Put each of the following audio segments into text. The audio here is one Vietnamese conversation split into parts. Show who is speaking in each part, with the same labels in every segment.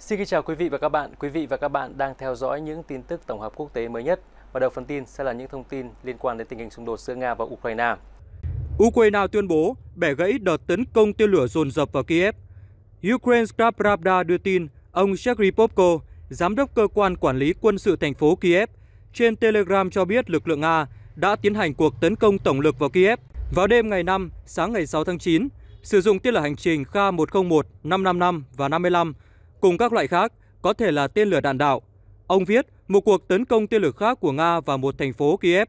Speaker 1: Xin kính chào quý vị và các bạn. Quý vị và các bạn đang theo dõi những tin tức tổng hợp quốc tế mới nhất. Và đầu phần tin sẽ là những thông tin liên quan đến tình hình xung đột giữa Nga và Ukraine.
Speaker 2: Ukraine tuyên bố bẻ gãy đợt tấn công tên lửa dồn dập vào Kiev. Ukraine Pravda đưa tin ông Sergei Popko, giám đốc cơ quan quản lý quân sự thành phố Kiev, trên Telegram cho biết lực lượng Nga đã tiến hành cuộc tấn công tổng lực vào Kiev vào đêm ngày 5, sáng ngày 6 tháng 9, sử dụng tên lửa hành trình Kh-101, 555 và 55 cùng các loại khác, có thể là tên lửa đạn đạo. Ông viết một cuộc tấn công tên lửa khác của Nga vào một thành phố Kiev.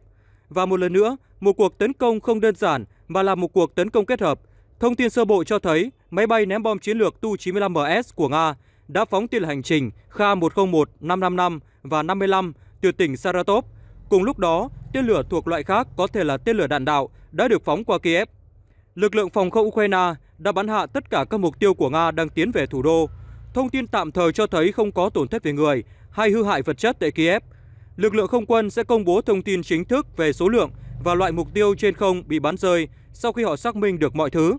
Speaker 2: Và một lần nữa, một cuộc tấn công không đơn giản mà là một cuộc tấn công kết hợp. Thông tin sơ bộ cho thấy máy bay ném bom chiến lược Tu-95MS của Nga đã phóng tên lửa hành trình Kha-101, 555 và 55 từ tỉnh Saratov. Cùng lúc đó, tên lửa thuộc loại khác có thể là tên lửa đạn đạo đã được phóng qua Kiev. Lực lượng phòng không Ukraine đã bắn hạ tất cả các mục tiêu của Nga đang tiến về thủ đô. Thông tin tạm thời cho thấy không có tổn thất về người hay hư hại vật chất tại Kiev. Lực lượng không quân sẽ công bố thông tin chính thức về số lượng và loại mục tiêu trên không bị bắn rơi sau khi họ xác minh được mọi thứ.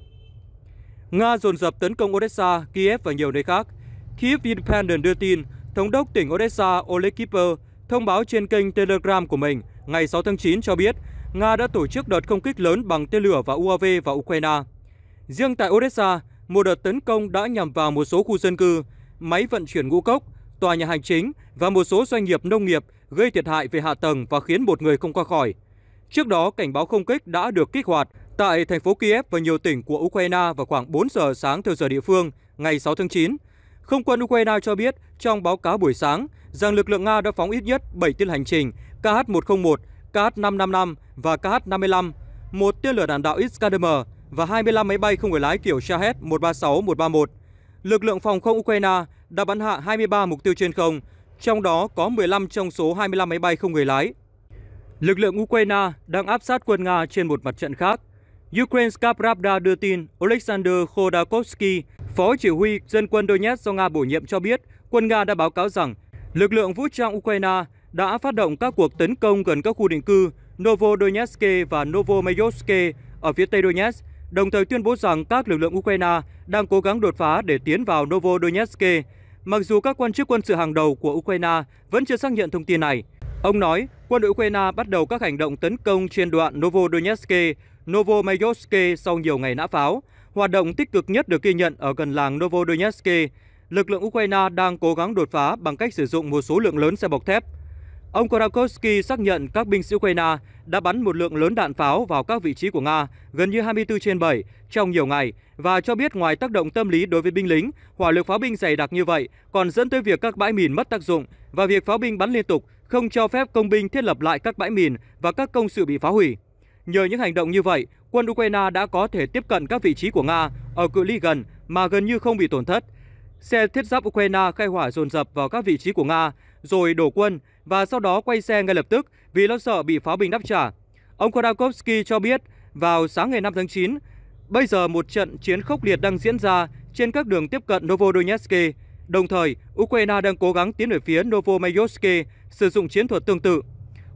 Speaker 2: Nga dồn dập tấn công Odessa, Kiev và nhiều nơi khác. Kiev Independent đưa tin, Thống đốc tỉnh Odessa Oleg Kiper thông báo trên kênh Telegram của mình ngày 6 tháng 9 cho biết Nga đã tổ chức đợt không kích lớn bằng tên lửa và UAV vào Ukraine. Riêng tại Odessa, một đợt tấn công đã nhằm vào một số khu dân cư, máy vận chuyển ngũ cốc, tòa nhà hành chính và một số doanh nghiệp nông nghiệp gây thiệt hại về hạ tầng và khiến một người không qua khỏi. Trước đó, cảnh báo không kích đã được kích hoạt tại thành phố Kiev và nhiều tỉnh của Ukraine vào khoảng 4 giờ sáng theo giờ địa phương ngày 6 tháng 9. Không quân Ukraine cho biết trong báo cáo buổi sáng rằng lực lượng Nga đã phóng ít nhất 7 tên hành trình KH-101, KH-555 và KH-55, một tên lửa đạn đạo Iskander và 25 máy bay không người lái kiểu Shahed 136, 131. Lực lượng phòng không Ukraine đã bắn hạ 23 mục tiêu trên không, trong đó có 15 trong số 25 máy bay không người lái. Lực lượng Ukraine đang áp sát quân Nga trên một mặt trận khác. Ukrainska Pravda đưa tin Alexander Khodakovsky, Phó chỉ huy dân quân Donetsk do Nga bổ nhiệm cho biết quân Nga đã báo cáo rằng lực lượng vũ trang Ukraine đã phát động các cuộc tấn công gần các khu định cư Novodonetsk và Novomayorsk ở phía tây Donetsk, đồng thời tuyên bố rằng các lực lượng Ukraine đang cố gắng đột phá để tiến vào Novodonetsk. Mặc dù các quan chức quân sự hàng đầu của Ukraine vẫn chưa xác nhận thông tin này, ông nói quân đội Ukraine bắt đầu các hành động tấn công trên đoạn Novodonetsk, Novomayorsk sau nhiều ngày nã pháo. Hoạt động tích cực nhất được ghi nhận ở gần làng Novodonetsk. Lực lượng Ukraine đang cố gắng đột phá bằng cách sử dụng một số lượng lớn xe bọc thép. Ông Korakowski xác nhận các binh sĩ Ukraine đã bắn một lượng lớn đạn pháo vào các vị trí của Nga gần như 24 trên 7 trong nhiều ngày và cho biết ngoài tác động tâm lý đối với binh lính, hỏa lực pháo binh dày đặc như vậy còn dẫn tới việc các bãi mìn mất tác dụng và việc pháo binh bắn liên tục không cho phép công binh thiết lập lại các bãi mìn và các công sự bị phá hủy. Nhờ những hành động như vậy, quân Ukraine đã có thể tiếp cận các vị trí của Nga ở cự ly gần mà gần như không bị tổn thất. Xe thiết giáp Ukraine khai hỏa dồn dập vào các vị trí của Nga, rồi đổ quân và sau đó quay xe ngay lập tức vì lo sợ bị pháo binh đáp trả. Ông Khodakovsky cho biết vào sáng ngày 5 tháng 9, bây giờ một trận chiến khốc liệt đang diễn ra trên các đường tiếp cận Novodonetsk. Đồng thời, Ukraine đang cố gắng tiến về phía Novomayosk sử dụng chiến thuật tương tự.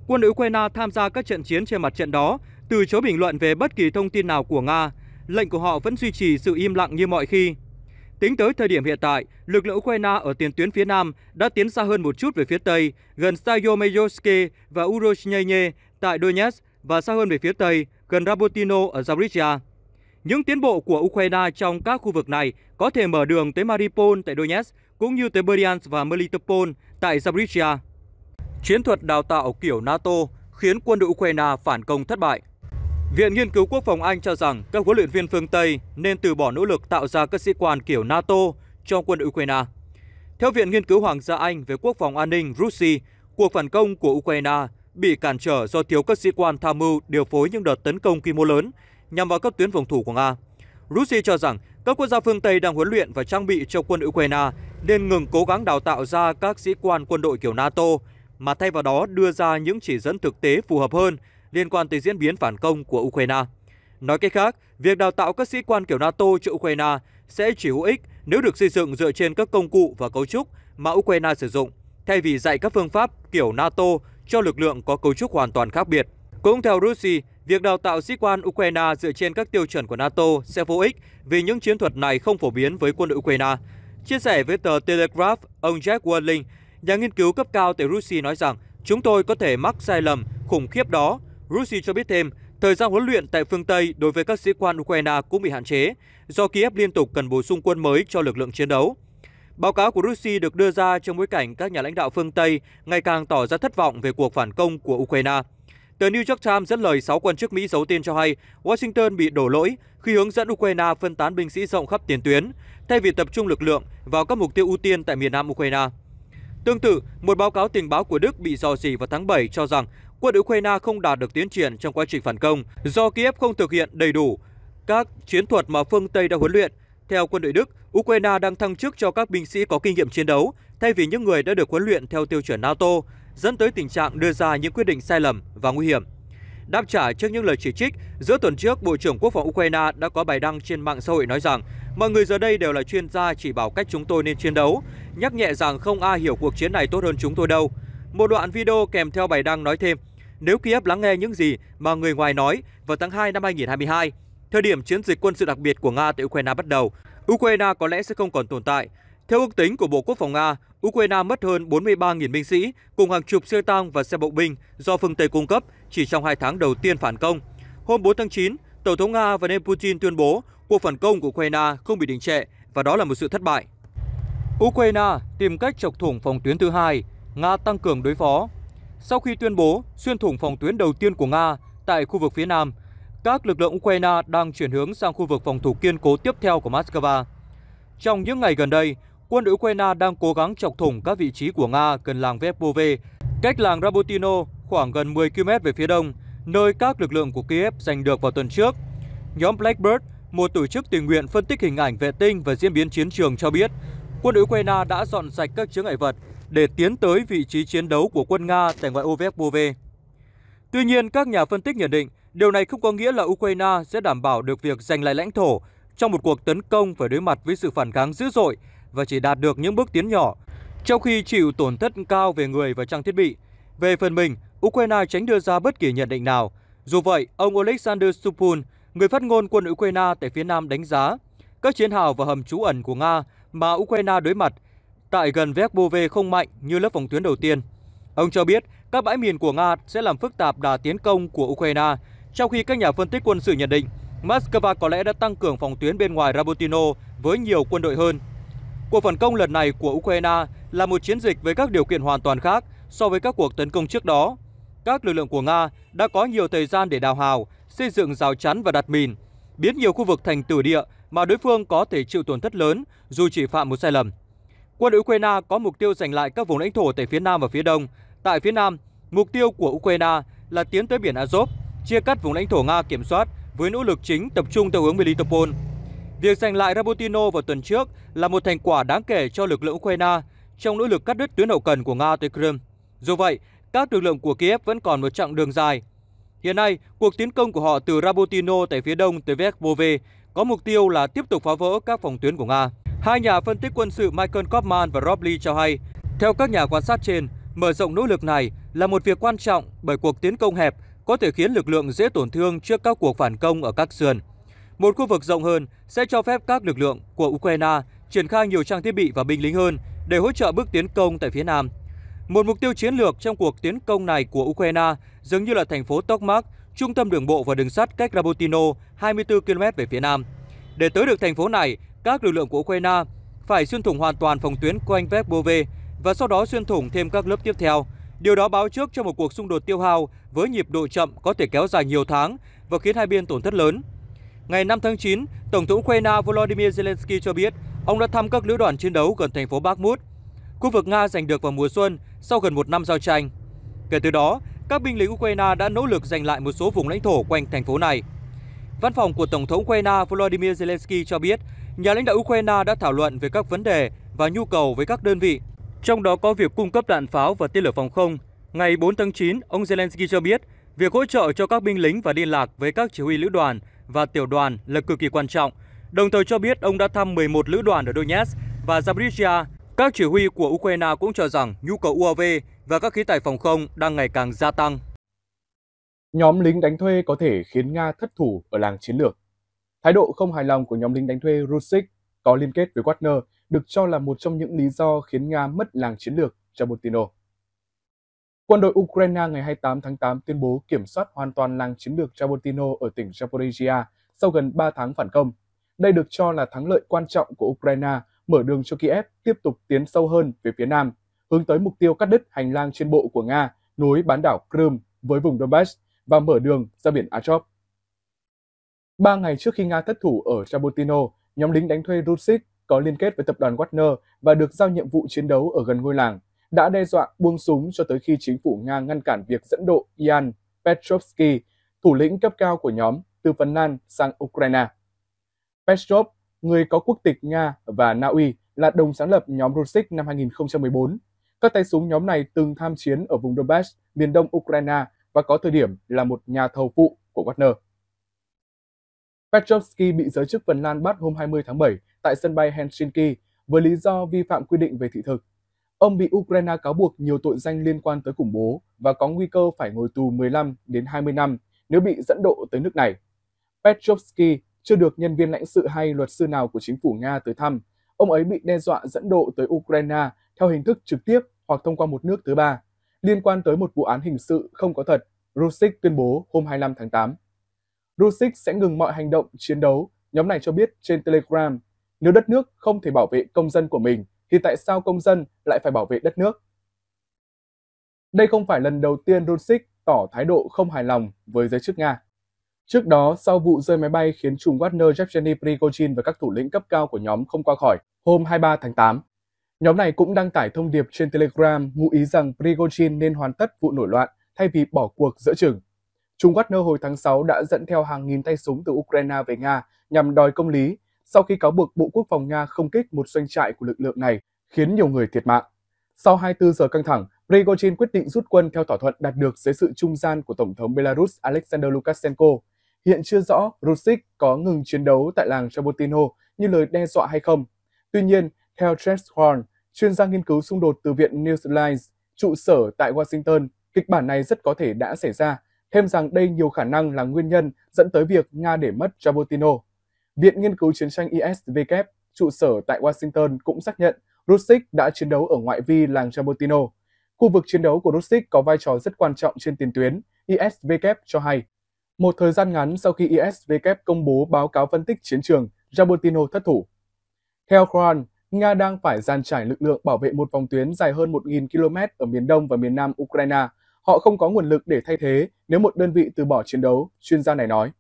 Speaker 2: Quân đội Ukraine tham gia các trận chiến trên mặt trận đó, từ chối bình luận về bất kỳ thông tin nào của Nga. Lệnh của họ vẫn duy trì sự im lặng như mọi khi. Tính tới thời điểm hiện tại, lực lượng Ukraine ở tiền tuyến phía Nam đã tiến xa hơn một chút về phía Tây, gần Stayomayosk và Uroshnye tại Donetsk và xa hơn về phía Tây, gần Rabotino ở Zaporizhia. Những tiến bộ của Ukraine trong các khu vực này có thể mở đường tới Mariupol tại Donetsk cũng như tới Berdyansk và Melitopol tại Zaporizhia. Chiến thuật đào tạo kiểu NATO khiến quân đội Ukraine phản công thất bại. Viện Nghiên cứu Quốc phòng Anh cho rằng các huấn luyện viên phương Tây nên từ bỏ nỗ lực tạo ra các sĩ quan kiểu NATO cho quân Ukraine. Theo Viện Nghiên cứu Hoàng gia Anh về Quốc phòng an ninh Russi, cuộc phản công của Ukraine bị cản trở do thiếu các sĩ quan tham mưu điều phối những đợt tấn công quy mô lớn nhằm vào các tuyến phòng thủ của Nga. Russi cho rằng các quốc gia phương Tây đang huấn luyện và trang bị cho quân Ukraine nên ngừng cố gắng đào tạo ra các sĩ quan quân đội kiểu NATO mà thay vào đó đưa ra những chỉ dẫn thực tế phù hợp hơn liên quan tới diễn biến phản công của Ukraine. Nói cách khác, việc đào tạo các sĩ quan kiểu NATO cho Ukraine sẽ chỉ hữu ích nếu được xây dựng dựa trên các công cụ và cấu trúc mà Ukraine sử dụng, thay vì dạy các phương pháp kiểu NATO cho lực lượng có cấu trúc hoàn toàn khác biệt. Cũng theo Russi, việc đào tạo sĩ quan Ukraine dựa trên các tiêu chuẩn của NATO sẽ vô ích vì những chiến thuật này không phổ biến với quân đội Ukraine. Chia sẻ với tờ Telegraph, ông Jack Warling, nhà nghiên cứu cấp cao tại Russia nói rằng chúng tôi có thể mắc sai lầm khủng khiếp đó. Rusi cho biết thêm, thời gian huấn luyện tại phương Tây đối với các sĩ quan Ukraine cũng bị hạn chế, do Kiev liên tục cần bổ sung quân mới cho lực lượng chiến đấu. Báo cáo của Russia được đưa ra trong bối cảnh các nhà lãnh đạo phương Tây ngày càng tỏ ra thất vọng về cuộc phản công của Ukraine. Tờ New York Times dẫn lời 6 quan chức Mỹ giấu tên cho hay Washington bị đổ lỗi khi hướng dẫn Ukraine phân tán binh sĩ rộng khắp tiền tuyến, thay vì tập trung lực lượng vào các mục tiêu ưu tiên tại miền nam Ukraine. Tương tự, một báo cáo tình báo của Đức bị dò dỉ vào tháng 7 cho rằng quân Ukraine không đạt được tiến triển trong quá trình phản công do Kiev không thực hiện đầy đủ các chiến thuật mà phương Tây đã huấn luyện. Theo quân đội Đức, Ukraine đang thăng chức cho các binh sĩ có kinh nghiệm chiến đấu thay vì những người đã được huấn luyện theo tiêu chuẩn NATO, dẫn tới tình trạng đưa ra những quyết định sai lầm và nguy hiểm. Đáp trả trước những lời chỉ trích, giữa tuần trước, Bộ trưởng Quốc phòng Ukraine đã có bài đăng trên mạng xã hội nói rằng mọi người giờ đây đều là chuyên gia chỉ bảo cách chúng tôi nên chiến đấu, nhắc nhẹ rằng không ai hiểu cuộc chiến này tốt hơn chúng tôi đâu. Một đoạn video kèm theo bài đăng nói thêm, nếu Kiev lắng nghe những gì mà người ngoài nói vào tháng 2 năm 2022, thời điểm chiến dịch quân sự đặc biệt của Nga tại Ukraine bắt đầu, Ukraine có lẽ sẽ không còn tồn tại. Theo ước tính của Bộ Quốc phòng Nga, Ukraine mất hơn 43.000 binh sĩ cùng hàng chục xe tăng và xe bộ binh do phương Tây cung cấp chỉ trong hai tháng đầu tiên phản công. Hôm 4 tháng 9, Tổng thống Nga Vladimir Putin tuyên bố cuộc phản công của Ukraine không bị đình trệ và đó là một sự thất bại. Ukraine tìm cách chọc thủng phòng tuyến thứ hai, Nga tăng cường đối phó. Sau khi tuyên bố xuyên thủng phòng tuyến đầu tiên của Nga tại khu vực phía Nam, các lực lượng Ukraine đang chuyển hướng sang khu vực phòng thủ kiên cố tiếp theo của Moscow. Trong những ngày gần đây, quân đội Ukraine đang cố gắng chọc thủng các vị trí của Nga gần làng Vepove, cách làng Rabotino khoảng gần 10 km về phía đông, nơi các lực lượng của Kiev giành được vào tuần trước. Nhóm Blackbird, một tổ chức tình nguyện phân tích hình ảnh vệ tinh và diễn biến chiến trường cho biết, quân đội Ukraine đã dọn sạch các chướng ngại vật để tiến tới vị trí chiến đấu của quân Nga tại ngoại ô Vepove. Tuy nhiên, các nhà phân tích nhận định điều này không có nghĩa là Ukraine sẽ đảm bảo được việc giành lại lãnh thổ trong một cuộc tấn công phải đối mặt với sự phản kháng dữ dội và chỉ đạt được những bước tiến nhỏ, trong khi chịu tổn thất cao về người và trang thiết bị. Về phần mình, Ukraine tránh đưa ra bất kỳ nhận định nào. Dù vậy, ông Alexander Stupun, người phát ngôn quân Ukraine tại phía Nam đánh giá các chiến hào và hầm trú ẩn của Nga mà Ukraine đối mặt tại gần Verkbove không mạnh như lớp phòng tuyến đầu tiên. Ông cho biết các bãi miền của Nga sẽ làm phức tạp đà tiến công của Ukraine, trong khi các nhà phân tích quân sự nhận định Moscow có lẽ đã tăng cường phòng tuyến bên ngoài Rabotino với nhiều quân đội hơn. Cuộc phản công lần này của Ukraine là một chiến dịch với các điều kiện hoàn toàn khác so với các cuộc tấn công trước đó. Các lực lượng của Nga đã có nhiều thời gian để đào hào, xây dựng rào chắn và đặt mìn, biến nhiều khu vực thành tử địa mà đối phương có thể chịu tổn thất lớn dù chỉ phạm một sai lầm. Quân đội Ukraine có mục tiêu giành lại các vùng lãnh thổ tại phía Nam và phía Đông. Tại phía Nam, mục tiêu của Ukraine là tiến tới biển Azov, chia cắt vùng lãnh thổ Nga kiểm soát với nỗ lực chính tập trung theo hướng Melitopol. Việc giành lại Rabotino vào tuần trước là một thành quả đáng kể cho lực lượng Ukraine trong nỗ lực cắt đứt tuyến hậu cần của Nga tới Crimea. Dù vậy, các lực lượng của Kiev vẫn còn một chặng đường dài. Hiện nay, cuộc tiến công của họ từ Rabotino tại phía đông tới Verkbove có mục tiêu là tiếp tục phá vỡ các phòng tuyến của Nga. Hai nhà phân tích quân sự Michael Kaufman và Rob Lee cho hay, theo các nhà quan sát trên, mở rộng nỗ lực này là một việc quan trọng bởi cuộc tiến công hẹp có thể khiến lực lượng dễ tổn thương trước các cuộc phản công ở các sườn. Một khu vực rộng hơn sẽ cho phép các lực lượng của Ukraine triển khai nhiều trang thiết bị và binh lính hơn để hỗ trợ bước tiến công tại phía Nam. Một mục tiêu chiến lược trong cuộc tiến công này của Ukraine dường như là thành phố Tokmak, trung tâm đường bộ và đường sắt cách Rabotino 24 km về phía Nam. Để tới được thành phố này, các lực lượng của Ukraine phải xuyên thủng hoàn toàn phòng tuyến quanh Vepbove và sau đó xuyên thủng thêm các lớp tiếp theo. Điều đó báo trước cho một cuộc xung đột tiêu hao với nhịp độ chậm có thể kéo dài nhiều tháng và khiến hai bên tổn thất lớn. Ngày 5 tháng 9, Tổng thống Ukraine Volodymyr Zelensky cho biết ông đã thăm các lữ đoàn chiến đấu gần thành phố Bakhmut, khu vực Nga giành được vào mùa xuân sau gần một năm giao tranh. Kể từ đó, các binh lính Ukraine đã nỗ lực giành lại một số vùng lãnh thổ quanh thành phố này. Văn phòng của Tổng thống Ukraine Volodymyr Zelensky cho biết, nhà lãnh đạo Ukraine đã thảo luận về các vấn đề và nhu cầu với các đơn vị, trong đó có việc cung cấp đạn pháo và tên lửa phòng không. Ngày 4 tháng 9, ông Zelensky cho biết, việc hỗ trợ cho các binh lính và liên lạc với các chỉ huy lữ đoàn và tiểu đoàn là cực kỳ quan trọng. Đồng thời cho biết ông đã thăm 11 lữ đoàn ở Donetsk và Zaporizhia. Các chỉ huy của Ukraine cũng cho rằng nhu cầu UAV và các khí tài phòng không đang ngày càng gia tăng.
Speaker 3: Nhóm lính đánh thuê có thể khiến Nga thất thủ ở làng chiến lược. Thái độ không hài lòng của nhóm lính đánh thuê Rusik có liên kết với Wagner được cho là một trong những lý do khiến Nga mất làng chiến lược Jabotyno. Quân đội Ukraine ngày 28 tháng 8 tuyên bố kiểm soát hoàn toàn làng chiến lược Jabotino ở tỉnh Zaporizhia sau gần 3 tháng phản công. Đây được cho là thắng lợi quan trọng của Ukraine, mở đường cho Kiev tiếp tục tiến sâu hơn về phía nam, hướng tới mục tiêu cắt đứt hành lang trên bộ của Nga nối bán đảo Crimea với vùng Donbass và mở đường ra biển Azov. Ba ngày trước khi Nga thất thủ ở Jabotino, nhóm lính đánh thuê Rusik có liên kết với tập đoàn Wagner và được giao nhiệm vụ chiến đấu ở gần ngôi làng, đã đe dọa buông súng cho tới khi chính phủ Nga ngăn cản việc dẫn độ Ian Petrovsky, thủ lĩnh cấp cao của nhóm, từ Phần Lan sang Ukraine. Petrov, người có quốc tịch Nga và Na Uy, là đồng sáng lập nhóm Rusik năm 2014. Các tay súng nhóm này từng tham chiến ở vùng Donbass, miền đông Ukraine và có thời điểm là một nhà thầu phụ của Wagner. Petrovsky bị giới chức Phần Lan bắt hôm 20 tháng 7 tại sân bay Helsinki với lý do vi phạm quy định về thị thực. Ông bị Ukraine cáo buộc nhiều tội danh liên quan tới khủng bố và có nguy cơ phải ngồi tù 15 đến 20 năm nếu bị dẫn độ tới nước này. Petrovsky chưa được nhân viên lãnh sự hay luật sư nào của chính phủ Nga tới thăm. Ông ấy bị đe dọa dẫn độ tới Ukraine theo hình thức trực tiếp hoặc thông qua một nước thứ ba. Liên quan tới một vụ án hình sự không có thật, Rusik tuyên bố hôm 25 tháng 8. Rusik sẽ ngừng mọi hành động chiến đấu, nhóm này cho biết trên Telegram. Nếu đất nước không thể bảo vệ công dân của mình, thì tại sao công dân lại phải bảo vệ đất nước? Đây không phải lần đầu tiên Rusik tỏ thái độ không hài lòng với giới chức Nga. Trước đó, sau vụ rơi máy bay khiến trùm Wagner Yevgeny Prigozhin và các thủ lĩnh cấp cao của nhóm không qua khỏi, hôm 23 tháng 8, nhóm này cũng đăng tải thông điệp trên Telegram ngụ ý rằng Prigozhin nên hoàn tất vụ nổi loạn thay vì bỏ cuộc giữa chừng. Trung Wagner hồi tháng 6 đã dẫn theo hàng nghìn tay súng từ Ukraine về Nga nhằm đòi công lý sau khi cáo buộc Bộ Quốc phòng Nga không kích một doanh trại của lực lượng này, khiến nhiều người thiệt mạng. Sau 24 giờ căng thẳng, Prigozhin quyết định rút quân theo thỏa thuận đạt được dưới sự trung gian của Tổng thống Belarus Alexander Lukashenko. Hiện chưa rõ Rusik có ngừng chiến đấu tại làng Chabotino như lời đe dọa hay không. Tuy nhiên, theo Trent Horn, chuyên gia nghiên cứu xung đột từ Viện Newslines, trụ sở tại Washington, kịch bản này rất có thể đã xảy ra thêm rằng đây nhiều khả năng là nguyên nhân dẫn tới việc Nga để mất Jabotino. Viện Nghiên cứu Chiến tranh ISVK, trụ sở tại Washington cũng xác nhận Rusik đã chiến đấu ở ngoại vi làng Jabotino. Khu vực chiến đấu của Rusik có vai trò rất quan trọng trên tiền tuyến, ISVK cho hay. Một thời gian ngắn sau khi ISVK công bố báo cáo phân tích chiến trường, Jabotino thất thủ. Theo Kron, Nga đang phải dàn trải lực lượng bảo vệ một vòng tuyến dài hơn 1.000 km ở miền đông và miền nam Ukraine Họ không có nguồn lực để thay thế nếu một đơn vị từ bỏ chiến đấu, chuyên gia này nói.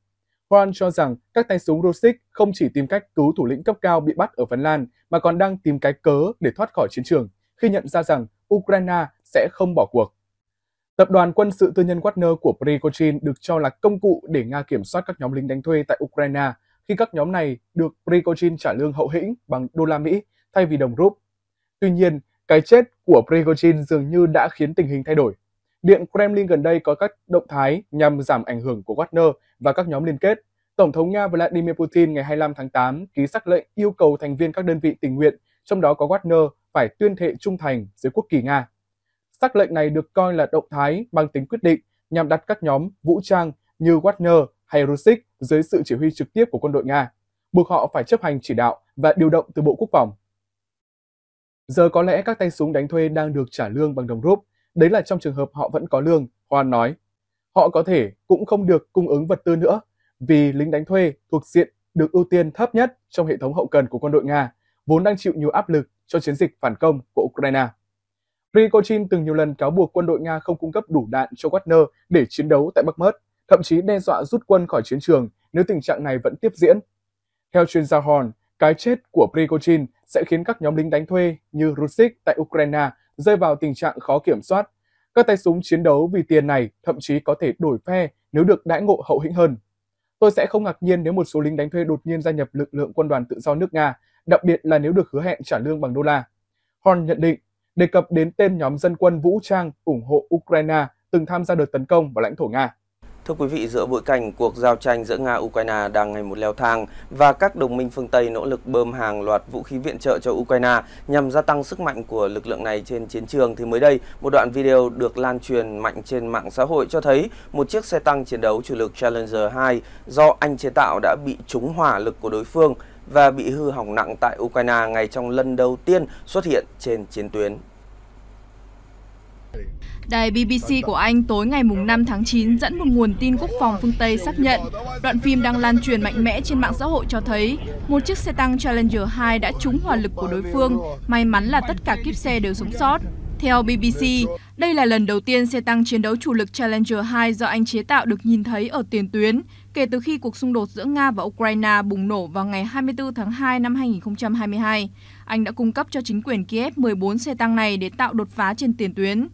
Speaker 3: Juan cho rằng các tay súng Rusik không chỉ tìm cách cứu thủ lĩnh cấp cao bị bắt ở Phần Lan mà còn đang tìm cái cớ để thoát khỏi chiến trường khi nhận ra rằng Ukraine sẽ không bỏ cuộc. Tập đoàn quân sự tư nhân Wagner của Prigozhin được cho là công cụ để Nga kiểm soát các nhóm lính đánh thuê tại Ukraine khi các nhóm này được Prigozhin trả lương hậu hĩnh bằng đô la Mỹ thay vì đồng rúp. Tuy nhiên, cái chết của Prigozhin dường như đã khiến tình hình thay đổi. Điện Kremlin gần đây có các động thái nhằm giảm ảnh hưởng của Wagner và các nhóm liên kết. Tổng thống Nga Vladimir Putin ngày 25 tháng 8 ký sắc lệnh yêu cầu thành viên các đơn vị tình nguyện, trong đó có Wagner, phải tuyên thệ trung thành dưới quốc kỳ Nga. Sắc lệnh này được coi là động thái mang tính quyết định nhằm đặt các nhóm vũ trang như Wagner hay Rusik dưới sự chỉ huy trực tiếp của quân đội Nga, buộc họ phải chấp hành chỉ đạo và điều động từ Bộ Quốc phòng. Giờ có lẽ các tay súng đánh thuê đang được trả lương bằng đồng rúp, Đấy là trong trường hợp họ vẫn có lương, Hoan nói. Họ có thể cũng không được cung ứng vật tư nữa vì lính đánh thuê thuộc diện được ưu tiên thấp nhất trong hệ thống hậu cần của quân đội Nga, vốn đang chịu nhiều áp lực cho chiến dịch phản công của Ukraine. Prigozhin từng nhiều lần cáo buộc quân đội Nga không cung cấp đủ đạn cho Wagner để chiến đấu tại Bắc Mớt, thậm chí đe dọa rút quân khỏi chiến trường nếu tình trạng này vẫn tiếp diễn. Theo chuyên gia Horn, cái chết của Prigozhin sẽ khiến các nhóm lính đánh thuê như Rusik tại Ukraine rơi vào tình trạng khó kiểm soát. Các tay súng chiến đấu vì tiền này thậm chí có thể đổi phe nếu được đãi ngộ hậu hĩnh hơn. Tôi sẽ không ngạc nhiên nếu một số lính đánh thuê đột nhiên gia nhập lực lượng quân đoàn tự do nước Nga, đặc biệt là nếu được hứa hẹn trả lương bằng đô la. Horn nhận định, đề cập đến tên nhóm dân quân vũ trang ủng hộ Ukraine từng tham gia đợt tấn công vào lãnh thổ Nga.
Speaker 4: Thưa quý vị, giữa bối cảnh cuộc giao tranh giữa Nga-Ukraine đang ngày một leo thang và các đồng minh phương Tây nỗ lực bơm hàng loạt vũ khí viện trợ cho Ukraine nhằm gia tăng sức mạnh của lực lượng này trên chiến trường, thì mới đây một đoạn video được lan truyền mạnh trên mạng xã hội cho thấy một chiếc xe tăng chiến đấu chủ lực Challenger 2 do Anh chế tạo đã bị trúng hỏa lực của đối phương và bị hư hỏng nặng tại Ukraine ngay trong lần đầu tiên xuất hiện trên chiến tuyến.
Speaker 5: Đài BBC của Anh tối ngày 5 tháng 9 dẫn một nguồn tin quốc phòng phương Tây xác nhận đoạn phim đang lan truyền mạnh mẽ trên mạng xã hội cho thấy một chiếc xe tăng Challenger 2 đã trúng hỏa lực của đối phương, may mắn là tất cả kiếp xe đều sống sót. Theo BBC, đây là lần đầu tiên xe tăng chiến đấu chủ lực Challenger 2 do Anh chế tạo được nhìn thấy ở tiền tuyến kể từ khi cuộc xung đột giữa Nga và Ukraine bùng nổ vào ngày 24 tháng 2 năm 2022. Anh đã cung cấp cho chính quyền Kiev 14 xe tăng này để tạo đột phá trên tiền tuyến.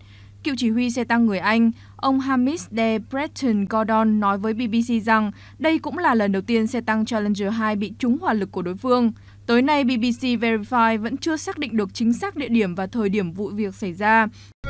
Speaker 5: Cựu chỉ huy xe tăng người Anh, ông Hamish de Breton Gordon nói với BBC rằng đây cũng là lần đầu tiên xe tăng Challenger 2 bị trúng hỏa lực của đối phương. Tới nay, BBC Verify vẫn chưa xác định được chính xác địa điểm và thời điểm vụ việc xảy ra.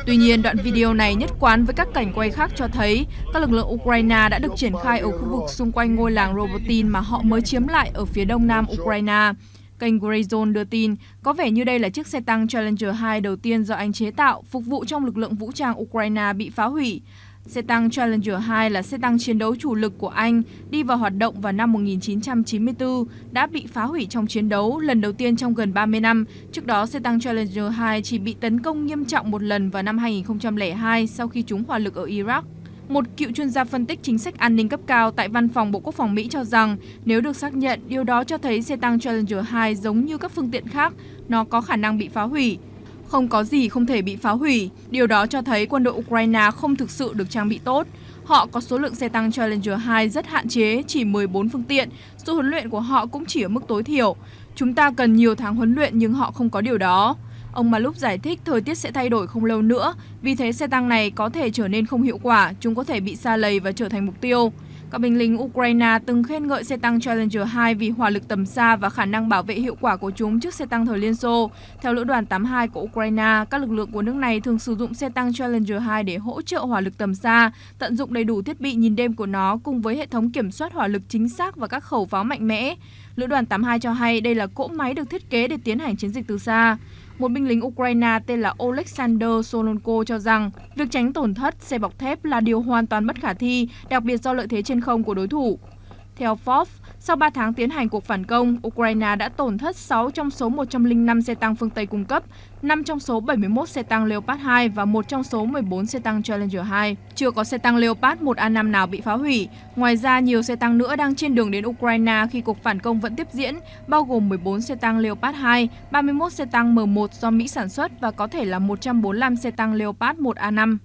Speaker 5: Tuy nhiên, đoạn video này nhất quán với các cảnh quay khác cho thấy các lực lượng Ukraine đã được triển khai ở khu vực xung quanh ngôi làng Robotin mà họ mới chiếm lại ở phía đông nam Ukraine. Kênh Grayzone đưa tin, có vẻ như đây là chiếc xe tăng Challenger 2 đầu tiên do Anh chế tạo, phục vụ trong lực lượng vũ trang Ukraine bị phá hủy. Xe tăng Challenger 2 là xe tăng chiến đấu chủ lực của Anh, đi vào hoạt động vào năm 1994, đã bị phá hủy trong chiến đấu lần đầu tiên trong gần 30 năm. Trước đó, xe tăng Challenger 2 chỉ bị tấn công nghiêm trọng một lần vào năm 2002 sau khi chúng hỏa lực ở Iraq. Một cựu chuyên gia phân tích chính sách an ninh cấp cao tại Văn phòng Bộ Quốc phòng Mỹ cho rằng nếu được xác nhận, điều đó cho thấy xe tăng Challenger 2 giống như các phương tiện khác, nó có khả năng bị phá hủy. Không có gì không thể bị phá hủy. Điều đó cho thấy quân đội Ukraine không thực sự được trang bị tốt. Họ có số lượng xe tăng Challenger 2 rất hạn chế, chỉ 14 phương tiện. Sự huấn luyện của họ cũng chỉ ở mức tối thiểu. Chúng ta cần nhiều tháng huấn luyện nhưng họ không có điều đó. Ông Maluk giải thích thời tiết sẽ thay đổi không lâu nữa, vì thế xe tăng này có thể trở nên không hiệu quả, chúng có thể bị xa lầy và trở thành mục tiêu. Các binh lính Ukraine từng khen ngợi xe tăng Challenger 2 vì hỏa lực tầm xa và khả năng bảo vệ hiệu quả của chúng trước xe tăng thời Liên Xô. Theo lữ đoàn 82 của Ukraine, các lực lượng của nước này thường sử dụng xe tăng Challenger 2 để hỗ trợ hỏa lực tầm xa, tận dụng đầy đủ thiết bị nhìn đêm của nó cùng với hệ thống kiểm soát hỏa lực chính xác và các khẩu pháo mạnh mẽ. Lữ đoàn 82 cho hay đây là cỗ máy được thiết kế để tiến hành chiến dịch từ xa. Một binh lính Ukraine tên là Oleksandr Solonko cho rằng việc tránh tổn thất xe bọc thép là điều hoàn toàn bất khả thi, đặc biệt do lợi thế trên không của đối thủ. Theo Forbes, sau 3 tháng tiến hành cuộc phản công, Ukraine đã tổn thất 6 trong số 105 xe tăng phương Tây cung cấp, 5 trong số 71 xe tăng Leopard 2 và 1 trong số 14 xe tăng Challenger 2. Chưa có xe tăng Leopard 1A5 nào bị phá hủy. Ngoài ra, nhiều xe tăng nữa đang trên đường đến Ukraine khi cuộc phản công vẫn tiếp diễn, bao gồm 14 xe tăng Leopard 2, 31 xe tăng M1 do Mỹ sản xuất và có thể là 145 xe tăng Leopard 1A5.